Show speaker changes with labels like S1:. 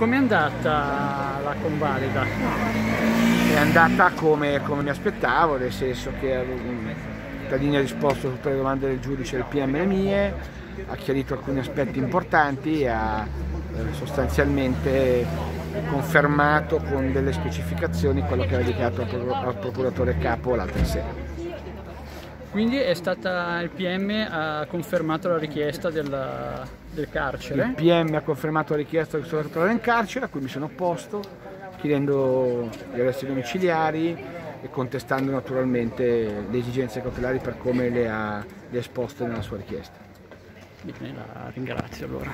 S1: Com'è andata la convalida?
S2: È andata come, come mi aspettavo, nel senso che Tadini ha risposto a tutte le domande del giudice del PM le mie, ha chiarito alcuni aspetti importanti ha eh, sostanzialmente confermato con delle specificazioni quello che aveva dichiarato al procuratore capo l'altra sera.
S1: Quindi è stata il PM ha confermato la richiesta del, del carcere?
S2: Il PM ha confermato la richiesta del sovratorio in carcere a cui mi sono opposto chiedendo gli arresti domiciliari e contestando naturalmente le esigenze cautelari per come le ha, le ha esposte nella sua richiesta.
S1: Bene, la ringrazio allora.